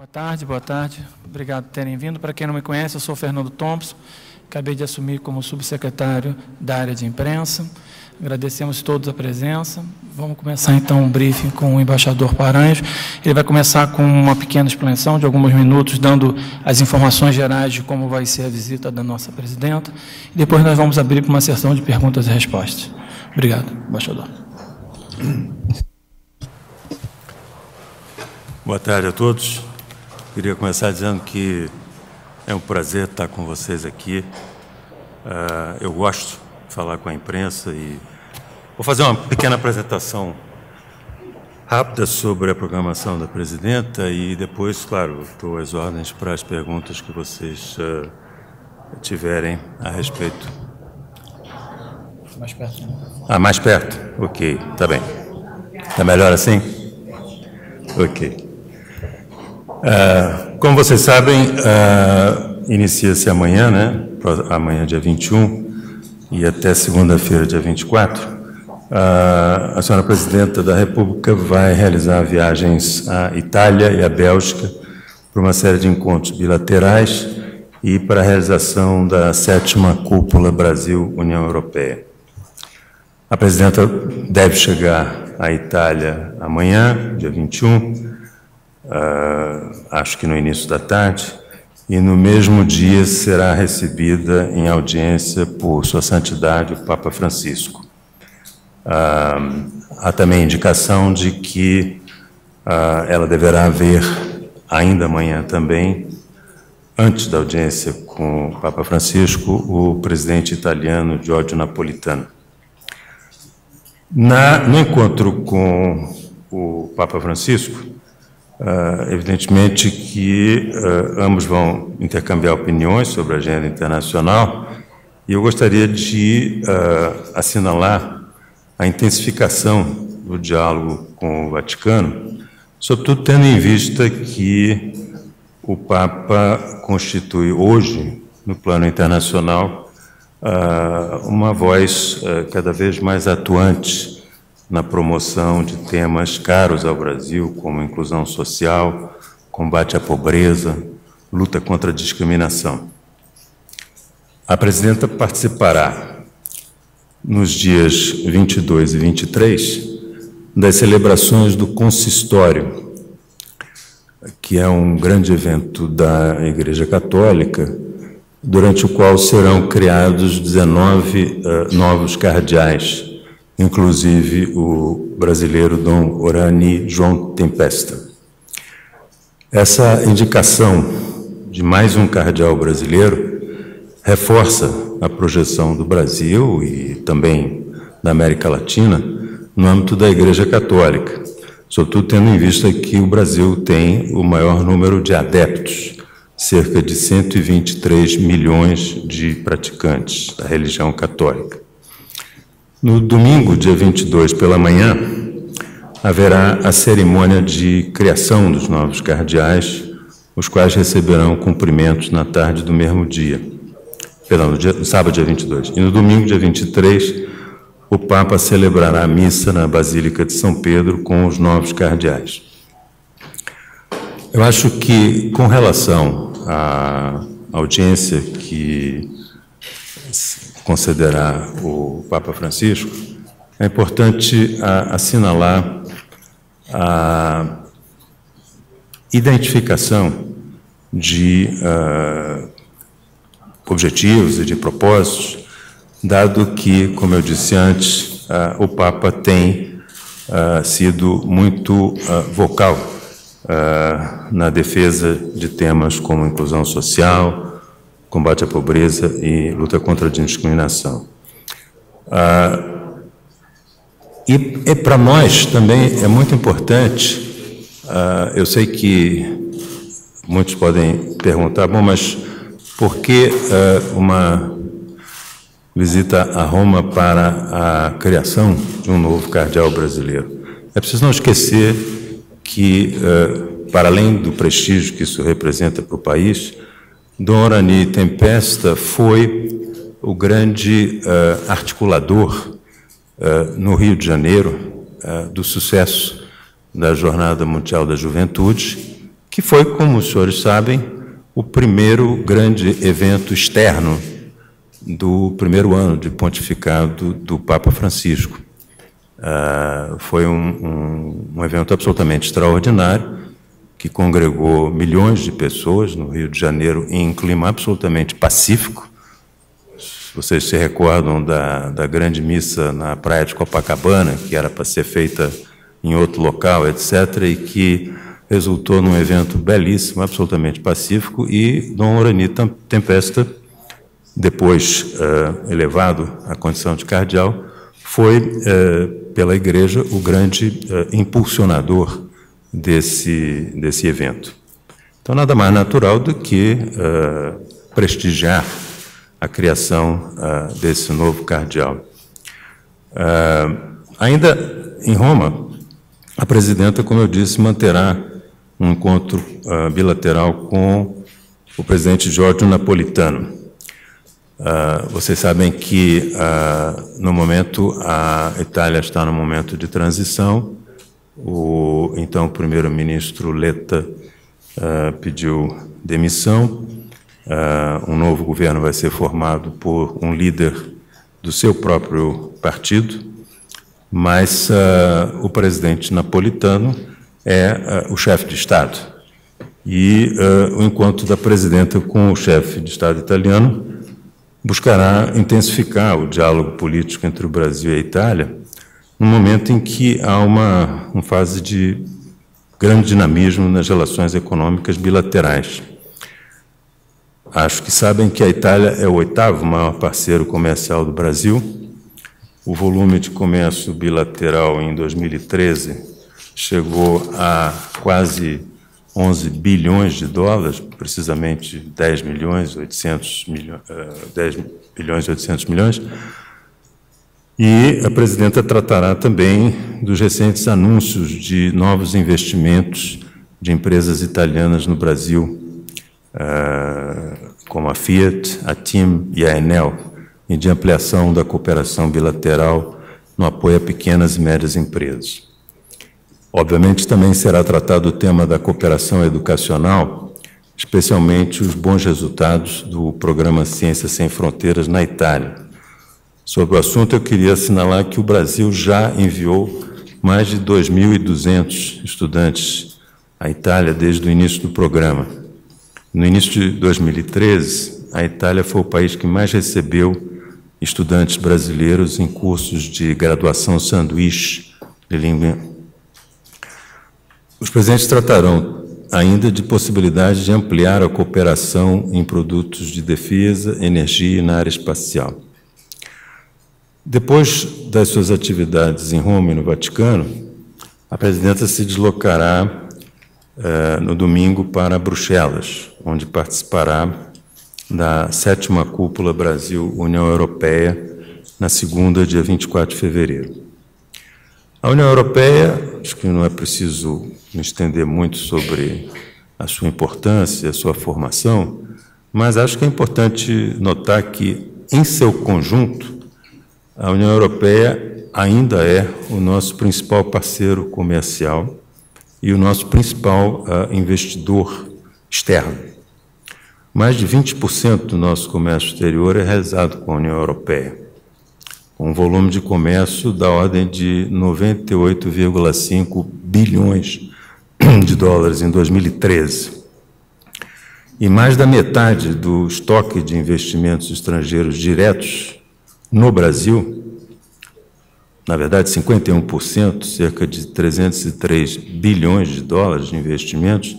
Boa tarde, boa tarde. Obrigado por terem vindo. Para quem não me conhece, eu sou Fernando Thompson. Acabei de assumir como subsecretário da área de imprensa. Agradecemos todos a presença. Vamos começar então um briefing com o embaixador Paranhos. Ele vai começar com uma pequena explanação de alguns minutos, dando as informações gerais de como vai ser a visita da nossa presidenta. E depois nós vamos abrir para uma sessão de perguntas e respostas. Obrigado, embaixador. Boa tarde a todos. Queria começar dizendo que é um prazer estar com vocês aqui. Uh, eu gosto de falar com a imprensa e vou fazer uma pequena apresentação rápida sobre a programação da presidenta e depois, claro, estou às ordens para as perguntas que vocês uh, tiverem a respeito. Mais perto. Ah, mais perto? Ok, tá bem. Está melhor assim? Ok. Uh, como vocês sabem, uh, inicia-se amanhã, né? Amanhã, dia 21, e até segunda-feira, dia 24. Uh, a senhora presidenta da República vai realizar viagens à Itália e à Bélgica para uma série de encontros bilaterais e para a realização da sétima cúpula Brasil-União Europeia. A presidenta deve chegar à Itália amanhã, dia 21 uh, acho que no início da tarde, e no mesmo dia será recebida em audiência por Sua Santidade o Papa Francisco. Uh, há também indicação de que uh, ela deverá ver ainda amanhã também, antes da audiência com o Papa Francisco, o presidente italiano Giorgio Napolitano. Na, no encontro com o Papa Francisco, Uh, evidentemente que uh, ambos vão intercambiar opiniões sobre a agenda internacional e eu gostaria de uh, assinalar a intensificação do diálogo com o Vaticano, sobretudo tendo em vista que o Papa constitui hoje, no plano internacional, uma voz cada vez mais atuante na promoção de temas caros ao Brasil, como inclusão social, combate à pobreza, luta contra a discriminação. A presidenta participará nos dias 22 e 23 das celebrações do consistório, que é um grande evento da Igreja Católica, durante o qual serão criados 19 uh, eh, novos cardeais inclusive o brasileiro Dom Orani João Tempesta. Essa indicação de mais um cardeal brasileiro reforça a projeção do Brasil e também da América Latina no âmbito da Igreja Católica, sobretudo tendo em vista que o Brasil tem o maior número de adeptos, cerca de 123 milhões de praticantes da religião católica. No domingo, dia 22, pela manhã, haverá a cerimônia de criação dos novos cardeais, os quais receberão cumprimentos na tarde do mesmo dia. Perdão, no, dia, no sábado, dia 22. E no domingo, dia 23, o Papa celebrará a missa na Basílica de São Pedro com os novos cardeais. Eu acho que, com relação à audiência que concederá o Papa Francisco, é importante a, assinalar a identificação de uh, objetivos e de propósitos, dado que, como eu disse antes, uh, o Papa tem uh, sido muito vocal na defesa de temas como inclusão social, combate à pobreza e luta contra a discriminação. Ah, e, e para nós também é muito importante, ah, eu sei que muitos podem perguntar, bom, mas por que ah, uma visita a Roma para a criação de um novo cardeal brasileiro? É preciso não esquecer que, ah, para além do prestígio que isso representa para o país, Dom Orani Tempesta foi o grande uh, articulador uh, no Rio de Janeiro uh, do sucesso da Jornada Mundial da Juventude, que foi, como os senhores sabem, o primeiro grande evento externo do primeiro ano de pontificado do Papa Francisco. Foi um, um, um, evento absolutamente extraordinário, que congregou milhões de pessoas no Rio de Janeiro em clima absolutamente pacífico. Vocês se recordam da, da grande missa na praia de Copacabana, que era para ser feita em outro local, etc., e que resultou num evento belíssimo, absolutamente pacífico, e Dom Orani Tempesta, depois uh, elevado à condição de cardeal, foi, uh, pela Igreja, o grande uh, impulsionador desse, desse evento. Então, nada mais natural do que prestigiar a criação desse novo cardeal. ainda em Roma, a presidenta, como eu disse, manterá um encontro uh, bilateral com o presidente Giorgio Napolitano. Uh, vocês sabem que, uh, no momento, a Itália está no momento de transição. O então primeiro-ministro Letta pediu demissão. um novo governo vai ser formado por um líder do seu próprio partido, mas o presidente napolitano é uh, o chefe de Estado. E uh, o encontro da presidenta com o chefe de Estado italiano buscará intensificar o diálogo político entre o Brasil e a Itália, no momento em que há uma, uma fase de grande dinamismo nas relações econômicas bilaterais. Acho que sabem que a Itália é o oitavo maior parceiro comercial do Brasil. O volume de comércio bilateral em 2013 chegou a quase 11 bilhões de dólares, precisamente 10 milhões 800 milhões, 10 bilhões 800 milhões. E a presidenta tratará também dos recentes anúncios de novos investimentos de empresas italianas no Brasil, eh, como a Fiat, a TIM e a Enel, e de ampliação da cooperação bilateral no apoio a pequenas e médias empresas. Obviamente, também será tratado o tema da cooperação educacional, especialmente os bons resultados do programa Ciências Sem Fronteiras na Itália. Sobre o assunto, eu queria assinalar que o Brasil já enviou mais de 2.200 estudantes à Itália desde o início do programa. No início de 2013, a Itália foi o país que mais recebeu estudantes brasileiros em cursos de graduação sanduíche de língua os presidentes tratarão ainda de possibilidade de ampliar a cooperação em produtos de defesa, energia e na área espacial. Depois das suas atividades em Roma e no Vaticano, a presidenta se deslocará eh, no domingo para Bruxelas, onde participará da sétima cúpula Brasil-União Europeia, na segunda, dia 24 de fevereiro. A União Europeia, acho que não é preciso me estender muito sobre a sua importância, a sua formação, mas acho que é importante notar que, em seu conjunto, a União Europeia ainda é o nosso principal parceiro comercial e o nosso principal uh, investidor externo. Mais de 20% do nosso comércio exterior é realizado com a União Europeia um volume de comércio da ordem de 98,5 bilhões de dólares em 2013. E mais da metade do estoque de investimentos estrangeiros diretos no Brasil, na verdade 51%, cerca de 303 bilhões de dólares de investimentos,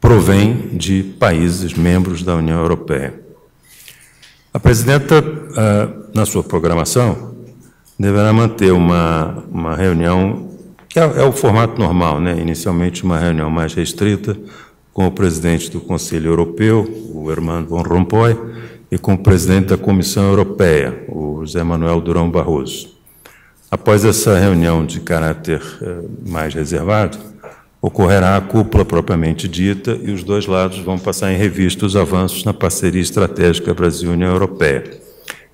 provém de países membros da União Europeia. A presidenta, ah, na sua programação, deverá manter uma, uma reunião, que é, é, o formato normal, né? inicialmente uma reunião mais restrita, com o presidente do Conselho Europeu, o Herman Van Rompuy, e com o presidente da Comissão Europeia, o José Manuel Durão Barroso. Após essa reunião de caráter eh, mais reservado, ocorrerá a cúpula propriamente dita e os dois lados vão passar em revista os avanços na parceria estratégica Brasil-União Europeia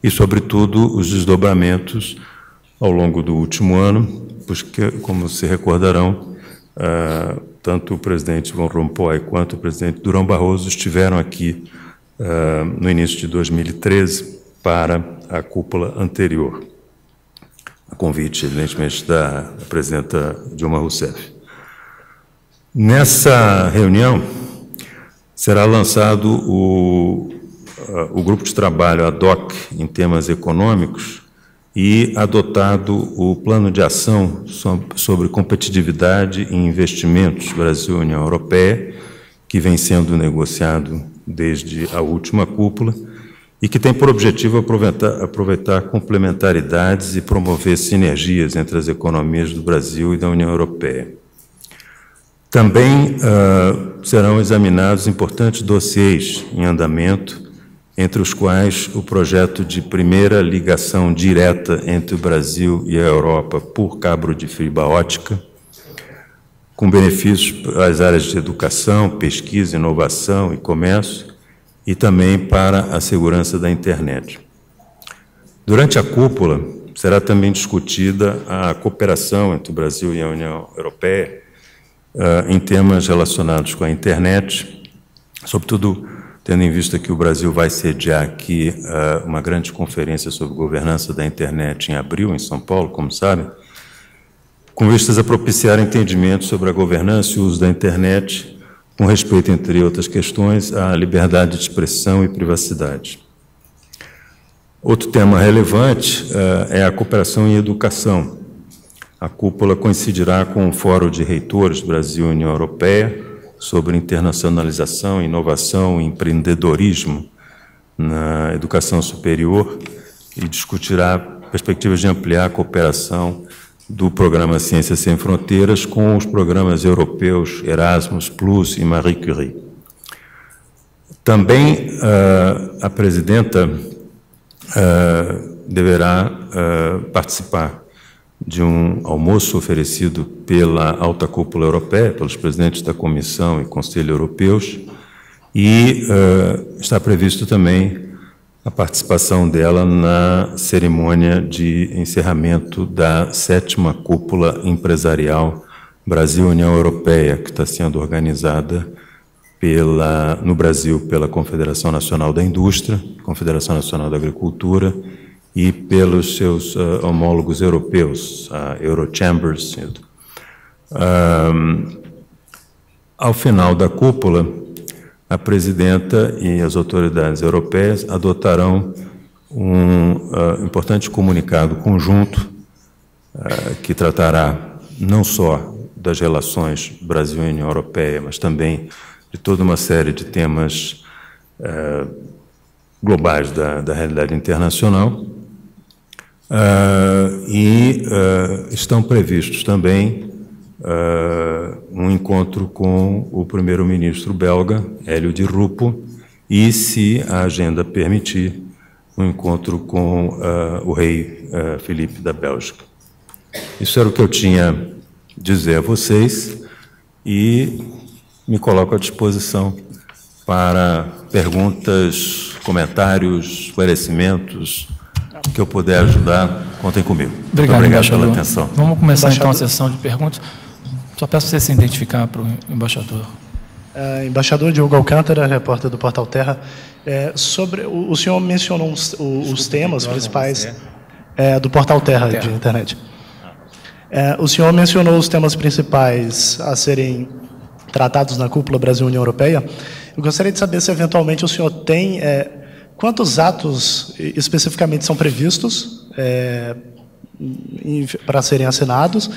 e, sobretudo, os desdobramentos ao longo do último ano, porque, como se recordarão, uh, tanto o presidente Van Rompuy quanto o presidente Durão Barroso estiveram aqui uh, no início de 2013 para a cúpula anterior, a convite, evidentemente, da presidenta Dilma Rousseff. Nessa reunião será lançado o, uh, o grupo de trabalho ad hoc em temas econômicos e adotado o plano de ação sobre competitividade e investimentos Brasil-União Europeia, que vem sendo negociado desde a última cúpula e que tem por objetivo aproveitar, aproveitar complementaridades e promover sinergias entre as economias do Brasil e da União Europeia. Também uh, serão examinados importantes dossiês em andamento entre os quais o projeto de primeira ligação direta entre o Brasil e a Europa por cabo de fibra ótica, com benefícios às áreas de educação, pesquisa, inovação e comércio, e também para a segurança da internet. Durante a cúpula, será também discutida a cooperação entre o Brasil e a União Europeia uh, em temas relacionados com a internet, sobretudo tendo em vista que o Brasil vai sediar aqui uh, uma grande conferência sobre governança da internet em abril, em São Paulo, como sabem, com vistas a propiciar entendimento sobre a governança e o uso da internet, com respeito, entre outras questões, à liberdade de expressão e privacidade. Outro tema relevante uh, é a cooperação em educação. A cúpula coincidirá com o Fórum de Reitores Brasil e União Europeia, sobre internacionalização, inovação e empreendedorismo na educação superior e discutirá perspectivas de ampliar a cooperação do programa Ciências Sem Fronteiras com os programas europeus Erasmus Plus e Marie Curie. Também uh, a presidenta uh, deverá uh, participar de um almoço oferecido pela alta cúpula europeia, pelos presidentes da Comissão e Conselho Europeus, e está previsto também a participação dela na cerimônia de encerramento da sétima cúpula empresarial Brasil-União Europeia, que está sendo organizada pela, no Brasil pela Confederação Nacional da Indústria, Confederação Nacional da Agricultura e pelos seus uh, homólogos europeus, a Eurochambers. Um, ao final da cúpula, a presidenta e as autoridades europeias adotarão um uh, importante comunicado conjunto uh, que tratará não só das relações Brasil e União Europeia, mas também de toda uma série de temas uh, globais da, da realidade internacional. E estão previstos também uh, um encontro com o primeiro-ministro belga, Hélio de Rupo, e, se a agenda permitir, um encontro com o rei Felipe da Bélgica. Isso era o que eu tinha a dizer a vocês e me coloco à disposição para perguntas, comentários, esclarecimentos, que eu puder ajudar, contem comigo. Obrigado, obrigado pela atenção. Vamos começar então a sessão de perguntas. Só peço você se identificar para o embaixador. É, embaixador Diogo Alcântara, repórter do Portal Terra. É, sobre, o, o, senhor mencionou os, os, os temas principais é, do Portal Terra, Terra. de internet. É, o senhor mencionou os temas principais a serem tratados na cúpula Brasil-União Europeia. Eu gostaria de saber se, eventualmente, o senhor tem é, Quantos atos especificamente são previstos é, para serem assinados?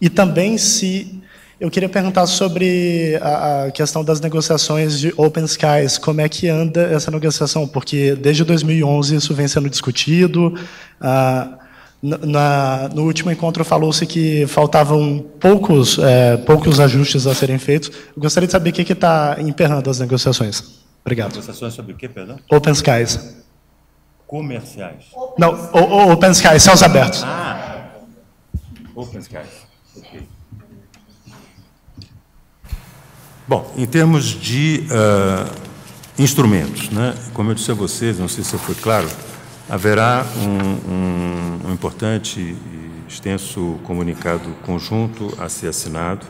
E também se eu queria perguntar sobre a, a, questão das negociações de Open Skies, como é que anda essa negociação? Porque desde 2011 isso vem sendo discutido. Ah, na, no último encontro falou-se que faltavam poucos, é, poucos ajustes a serem feitos. Eu gostaria de saber o que está emperrando as negociações. Obrigado. Negociações sobre o quê, perdão? Open Skies. Comerciais. Não, o, Open Skies, céus abertos. Ah, Open Skies. Ok. Bom, em termos de uh, instrumentos, né? como eu disse a vocês, não sei se foi claro, haverá um, um, um importante e extenso comunicado conjunto a ser assinado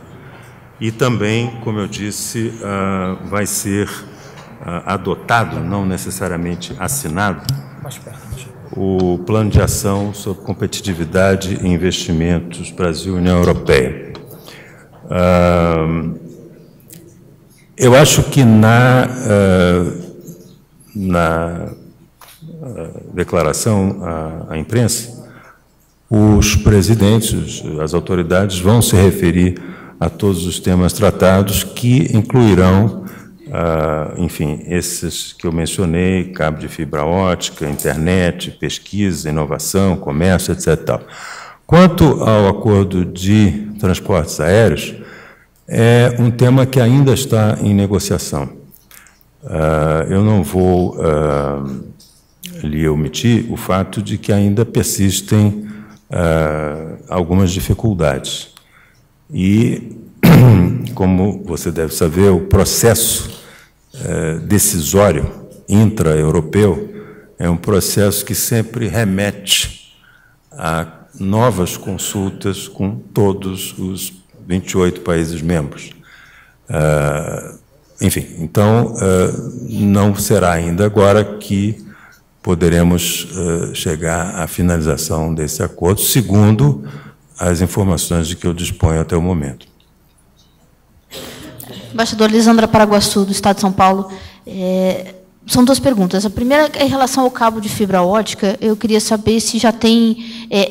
E também, como eu disse, uh, vai ser uh, adotado, não necessariamente assinado, o Plano de Ação sobre Competitividade e Investimentos Brasil-União Europeia. Uh, eu acho que na, na declaração à, à imprensa, os presidentes, as autoridades vão se referir a todos os temas tratados, que incluirão, ah, enfim, esses que eu mencionei, cabo de fibra ótica, internet, pesquisa, inovação, comércio, etc. Quanto ao acordo de transportes aéreos, é um tema que ainda está em negociação. Ah, eu não vou ah, lhe omitir o fato de que ainda persistem algumas dificuldades. E, como você deve saber, o processo decisório intra-europeu é um processo que sempre remete a novas consultas com todos os 28 países membros. Uh, enfim, então, uh, não será ainda agora que poderemos uh, chegar à finalização desse acordo, segundo as informações de que eu disponho até o momento. Embaixador Lisandra Paraguaçu, do Estado de São Paulo. É, são duas perguntas. A primeira é em relação ao cabo de fibra ótica. Eu queria saber se já tem. É,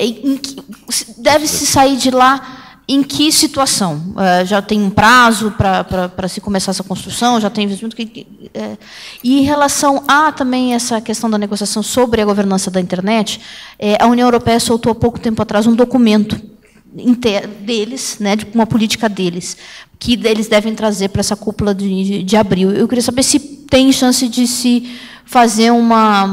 Deve-se sair de lá em que situação? Uh, já tem um prazo para se começar essa construção? Já tem investimento? Que, é, e em relação a também essa questão da negociação sobre a governança da internet, é, a União Europeia soltou há pouco tempo atrás um documento deles, né, de uma política deles, que eles devem trazer para essa cúpula de, de abril. Eu queria saber se tem chance de se fazer uma,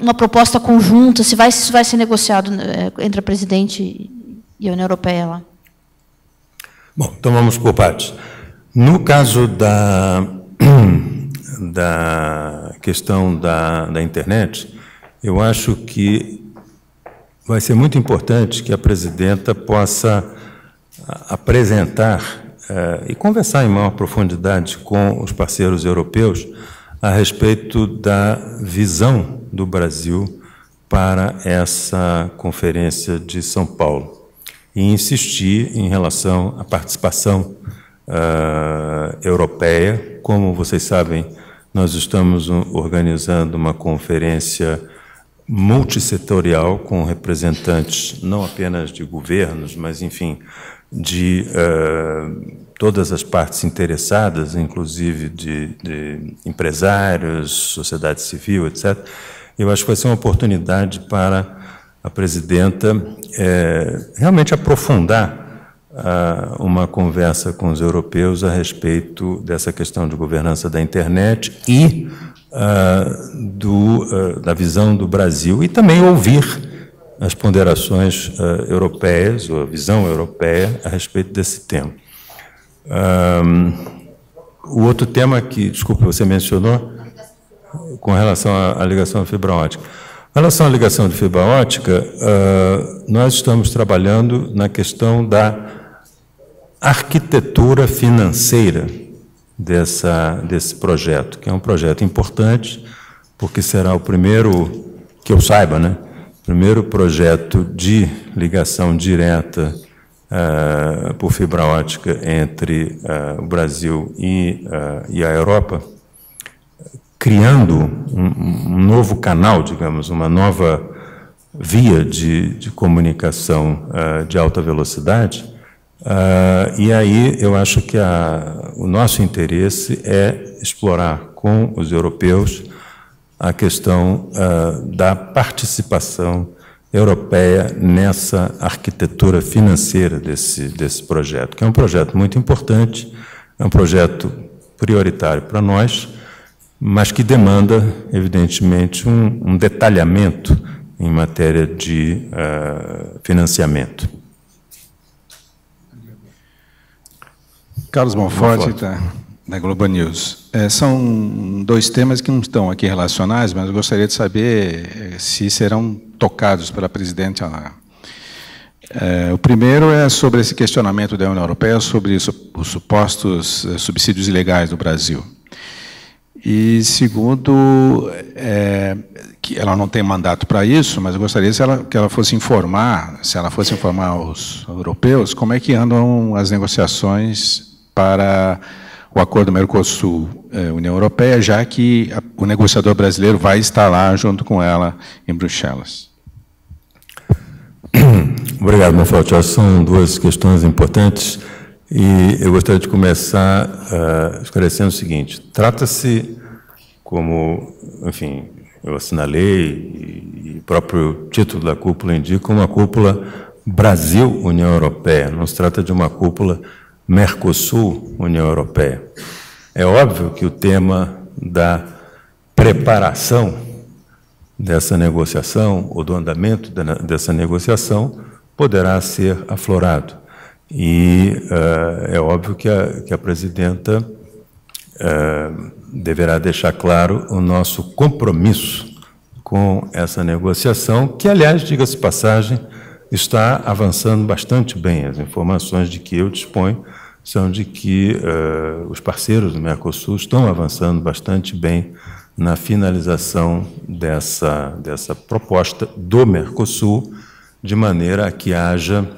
uma proposta conjunta, se vai, se vai ser negociado né, entre a presidente e a União Europeia lá. Bom, então vamos por partes. No caso da, da questão da, da internet, eu acho que vai ser muito importante que a presidenta possa apresentar uh, e conversar em maior profundidade com os parceiros europeus a respeito da visão do Brasil para essa conferência de São Paulo e insistir em relação à participação uh, europeia. Como vocês sabem, nós estamos organizando uma conferência multissetorial com representantes não apenas de governos, mas, enfim, de uh, todas as partes interessadas, inclusive de, de, empresários, sociedade civil, etc. Eu acho que vai ser uma oportunidade para a presidenta é, realmente aprofundar uh, uma conversa com os europeus a respeito dessa questão de governança da internet e uh, do, uh, da visão do Brasil e também ouvir as ponderações europeias, ou a visão europeia a respeito desse tema. o outro tema que, desculpe, você mencionou, com relação à, à ligação de fibra ótica. Em relação à ligação de fibra ótica, nós estamos trabalhando na questão da arquitetura financeira dessa, desse projeto, que é um projeto importante, porque será o primeiro, que eu saiba, né, primeiro projeto de ligação direta uh, por fibra ótica entre uh, o Brasil e a Europa, criando um, um, novo canal, digamos, uma nova via de, de comunicação de alta velocidade, Uh, e aí eu acho que a, o nosso interesse é explorar com os europeus a questão uh, da participação europeia nessa arquitetura financeira desse, desse projeto, que é um projeto muito importante, é um projeto prioritário para nós, mas que demanda, evidentemente, um, um detalhamento em matéria de uh, financiamento. Carlos Monforte, da, da Globo News. É, são dois temas que não estão aqui relacionados, mas eu gostaria de saber eh, se serão tocados pela presidente lá. É, o primeiro é sobre esse questionamento da União Europeia sobre os supostos eh, subsídios ilegais do Brasil. E segundo, é, que ela não tem mandato para isso, mas eu gostaria ela, que ela fosse informar, se ela fosse informar os europeus, como é que andam as negociações para o acordo Mercosul-União é, Europeia, já que o negociador brasileiro vai estar lá junto com ela em Bruxelas. Obrigado, Monforte. São duas questões importantes e eu gostaria de começar uh, esclarecendo o seguinte: trata-se, como, enfim, eu assinalei e o próprio título da cúpula indica, uma cúpula Brasil-União Europeia. Não se trata de uma cúpula Mercosul-União Europeia. É óbvio que o tema da preparação dessa negociação ou do andamento dessa negociação poderá ser aflorado. E uh, é óbvio que a, que a presidenta uh, deverá deixar claro o nosso compromisso com essa negociação, que, aliás, diga-se passagem, está avançando bastante bem. As informações de que eu disponho são de que uh, os parceiros do Mercosul estão avançando bastante bem na finalização dessa, dessa proposta do Mercosul, de maneira a que haja,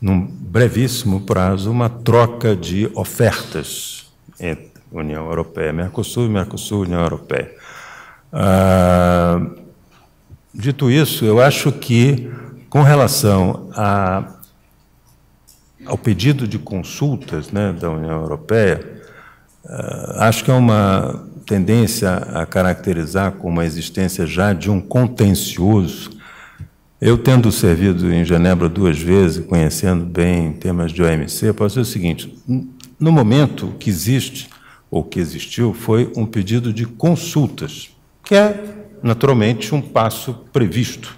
num brevíssimo prazo, uma troca de ofertas entre União Europeia, Mercosul Mercosul, União Europeia. Ah, dito isso, eu acho que, com relação a, ao pedido de consultas né, da União Europeia, ah, acho que é uma tendência a caracterizar como a existência já de um contencioso eu, tendo servido em Genebra duas vezes, conhecendo bem temas de OMC, posso dizer o seguinte: no momento que existe, ou que existiu, foi um pedido de consultas, que é, naturalmente, um passo previsto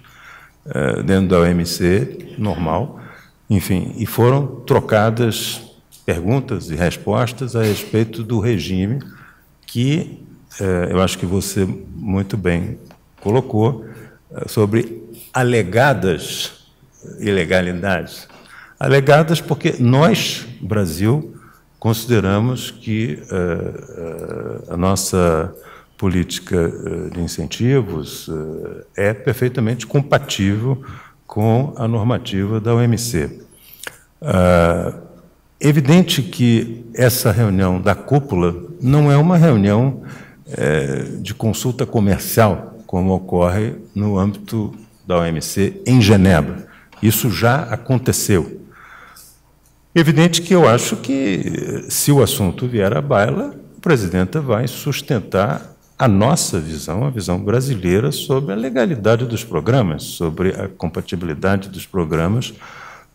é, dentro da OMC, normal, enfim, e foram trocadas perguntas e respostas a respeito do regime que é, eu acho que você muito bem colocou sobre alegadas ilegalidades. Alegadas porque nós, Brasil, consideramos que uh, uh, a nossa política uh, de incentivos é perfeitamente compatível com a normativa da OMC. evidente que essa reunião da cúpula não é uma reunião de consulta comercial, como ocorre no âmbito da OMC em Genebra. Isso já aconteceu. Evidente que eu acho que, se o assunto vier à baila, a presidenta vai sustentar a nossa visão, a visão brasileira, sobre a legalidade dos programas, sobre a compatibilidade dos programas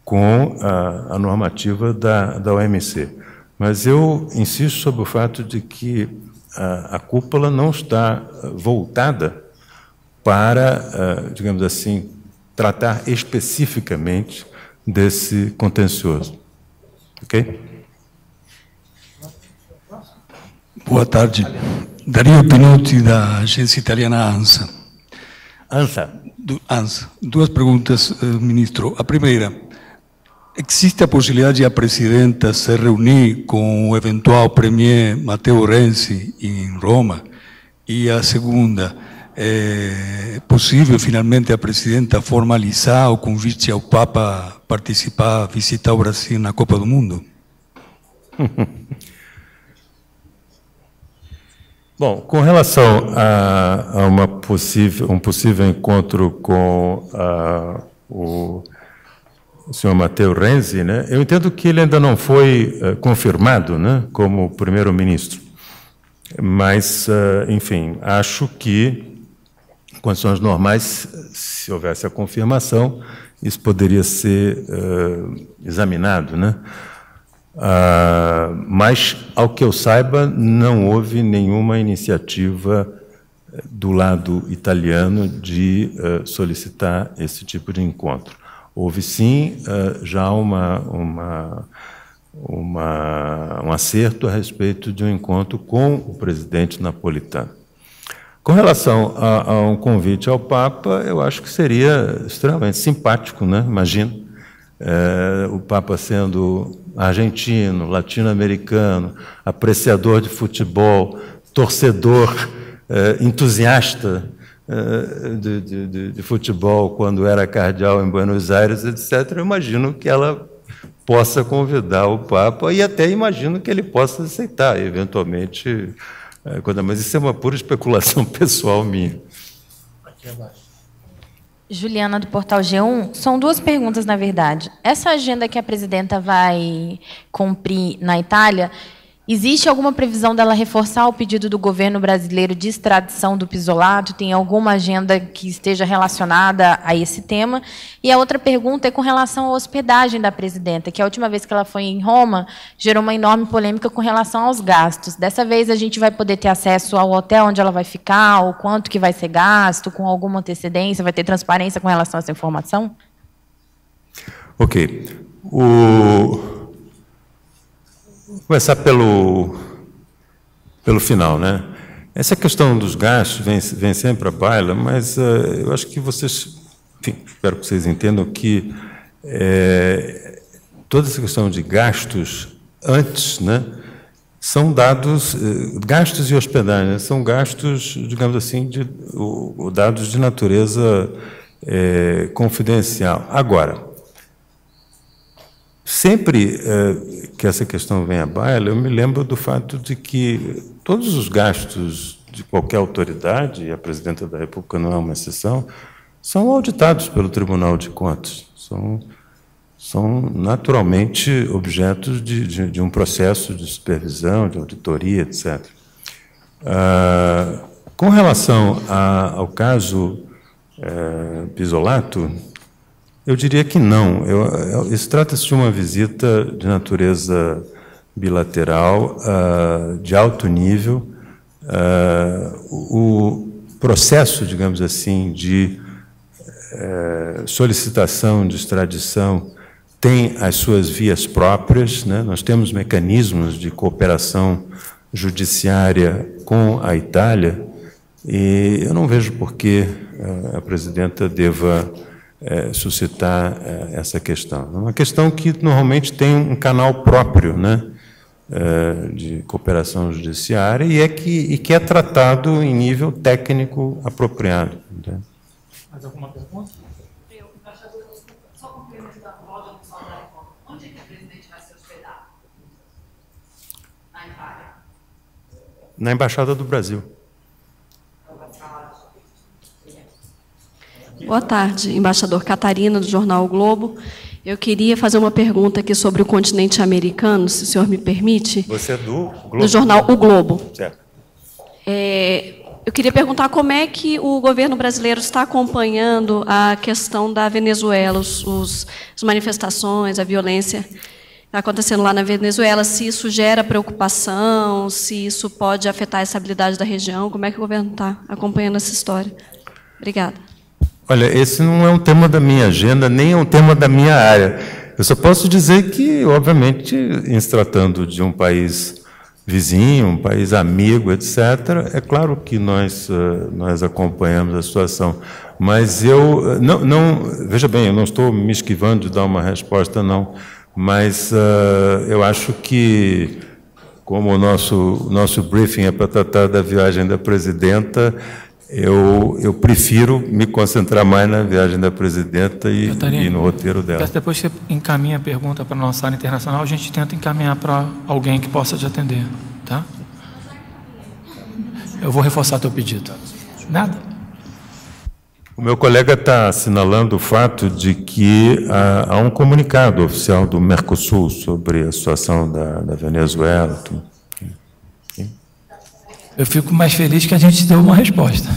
com a, a normativa da, da OMC. Mas eu insisto sobre o fato de que a, a cúpula não está voltada para, eh, digamos assim, tratar especificamente desse contencioso. Ok? Boa tarde. Dario Pinotti, da agência italiana ANSA. ANSA. ANSA. Duas perguntas, eh, ministro. A primeira, existe a possibilidade de a presidenta se reunir com o eventual premier Matteo Renzi em Roma? E a segunda, é possível finalmente a presidenta formalizar o convite ao Papa participar, visitar o Brasil na Copa do Mundo? Bom, com relação a, a uma possível, um possível encontro com a, o, o senhor Matteo Renzi, né, eu entendo que ele ainda não foi uh, confirmado né, como primeiro-ministro. Mas, uh, enfim, acho que condições normais, se houvesse a confirmação, isso poderia ser uh, examinado, né? Uh, mas, ao que eu saiba, não houve nenhuma iniciativa eh, do lado italiano de uh, solicitar esse tipo de encontro. Houve sim já uma, uma, uma, um acerto a respeito de um encontro com o presidente napolitano. Com relação a, a, um convite ao Papa, eu acho que seria extremamente simpático, né? imagino, é, o Papa sendo argentino, latino-americano, apreciador de futebol, torcedor, é, entusiasta é, de, de, de, futebol quando era cardeal em Buenos Aires, etc., eu imagino que ela possa convidar o Papa e até imagino que ele possa aceitar, eventualmente. É, mas isso é uma pura especulação pessoal minha. Juliana, do Portal G1. São duas perguntas, na verdade. Essa agenda que a presidenta vai cumprir na Itália, Existe alguma previsão dela reforçar o pedido do governo brasileiro de extradição do pisolato? Tem alguma agenda que esteja relacionada a esse tema? E a outra pergunta é com relação à hospedagem da presidenta, que a última vez que ela foi em Roma gerou uma enorme polêmica com relação aos gastos. Dessa vez a gente vai poder ter acesso ao hotel onde ela vai ficar, o quanto que vai ser gasto, com alguma antecedência, vai ter transparência com relação a essa informação? Ok. O começar pelo, pelo final, né? Essa questão dos gastos vem, vem sempre à baila, mas uh, eu acho que vocês, enfim, espero que vocês entendam que é, toda essa questão de gastos antes, né, são dados, uh, gastos e hospedagem, né, são gastos, digamos assim, de, dados de natureza confidencial. Agora, Sempre eh, que essa questão vem à baila, eu me lembro do fato de que todos os gastos de qualquer autoridade, e a presidenta da República não é uma exceção, são auditados pelo Tribunal de Contas. São, são naturalmente objetos de, de, de um processo de supervisão, de auditoria, etc. Ah, com relação a, ao caso é, Pisolato, eu diria que não. Eu, isso trata-se de uma visita de natureza bilateral, uh, de alto nível. Uh, o processo, digamos assim, de uh, solicitação de extradição tem as suas vias próprias. Né? Nós temos mecanismos de cooperação judiciária com a Itália e eu não vejo por que a presidenta deva é, suscitar é, essa questão. É uma questão que normalmente tem um canal próprio, né, é, de cooperação judiciária e é que e que é tratado em nível técnico apropriado. Né? Mais alguma pergunta? Onde é que o presidente vai se hospedar? Na Itália? Na Embaixada do Brasil. Boa tarde, embaixador Catarina, do jornal o Globo. Eu queria fazer uma pergunta aqui sobre o continente americano, se o senhor me permite. Você é do Globo? Do jornal O Globo. Certo. É, eu queria perguntar como é que o governo brasileiro está acompanhando a questão da Venezuela, os, os as manifestações, a violência que está acontecendo lá na Venezuela, se isso gera preocupação, se isso pode afetar a estabilidade da região, como é que o governo está acompanhando essa história? Obrigada. Olha, esse não é um tema da minha agenda, nem é um tema da minha área. Eu só posso dizer que, obviamente, em se tratando de um país vizinho, um país amigo, etc., é claro que nós, eh, nós acompanhamos a situação. Mas eu eh, não, não, veja bem, eu não estou me esquivando de dar uma resposta, não. Mas uh, eu acho que, como o nosso, nosso briefing é para tratar da viagem da presidenta, eu, eu prefiro me concentrar mais na viagem da presidenta e, e no roteiro dela. Depois você encaminha a pergunta para a nossa área internacional, a gente tenta encaminhar para alguém que possa te atender, tá? Eu vou reforçar teu pedido. Nada. O meu colega está assinalando o fato de que há, há, um comunicado oficial do Mercosul sobre a situação da, da Venezuela. Tudo. Eu fico mais feliz que a gente deu uma resposta.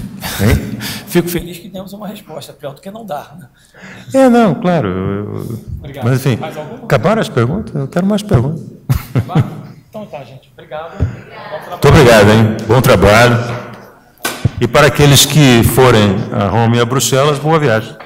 Hein? fico feliz que demos uma resposta, pior do que não dar. Né? É, não, claro. Eu... Obrigado. Mas, enfim, acabaram as perguntas? Eu quero mais perguntas. Então tá, gente. Obrigado. Muito obrigado, hein? Bom trabalho. E para aqueles que forem a Roma e a Bruxelas, boa viagem.